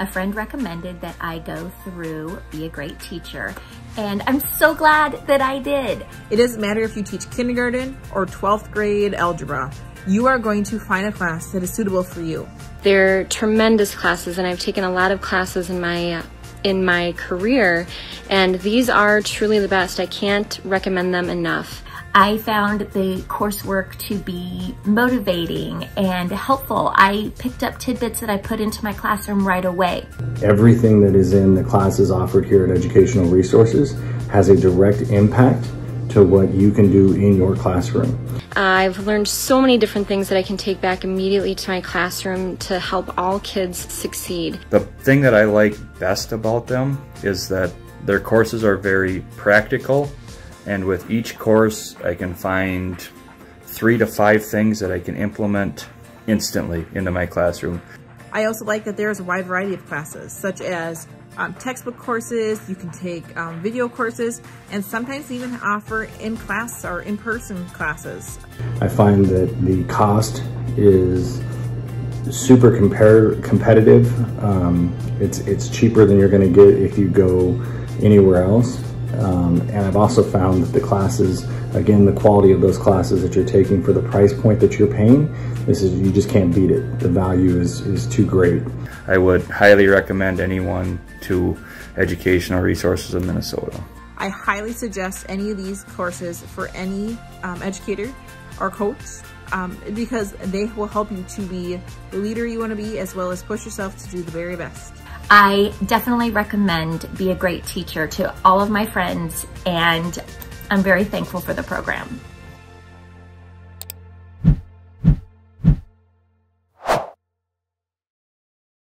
A friend recommended that I go through Be a Great Teacher, and I'm so glad that I did. It doesn't matter if you teach kindergarten or 12th grade algebra, you are going to find a class that is suitable for you. They're tremendous classes and I've taken a lot of classes in my in my career and these are truly the best. I can't recommend them enough. I found the coursework to be motivating and helpful. I picked up tidbits that I put into my classroom right away. Everything that is in the classes offered here at Educational Resources has a direct impact to what you can do in your classroom. I've learned so many different things that I can take back immediately to my classroom to help all kids succeed. The thing that I like best about them is that their courses are very practical and with each course I can find three to five things that I can implement instantly into my classroom. I also like that there's a wide variety of classes, such as um, textbook courses, you can take um, video courses, and sometimes even offer in-class or in-person classes. I find that the cost is super compar competitive. Um, it's, it's cheaper than you're gonna get if you go anywhere else. Um, and I've also found that the classes, again, the quality of those classes that you're taking for the price point that you're paying, this is you just can't beat it. The value is, is too great. I would highly recommend anyone to Educational Resources of Minnesota. I highly suggest any of these courses for any um, educator or coach um, because they will help you to be the leader you want to be as well as push yourself to do the very best. I definitely recommend Be a Great Teacher to all of my friends and I'm very thankful for the program.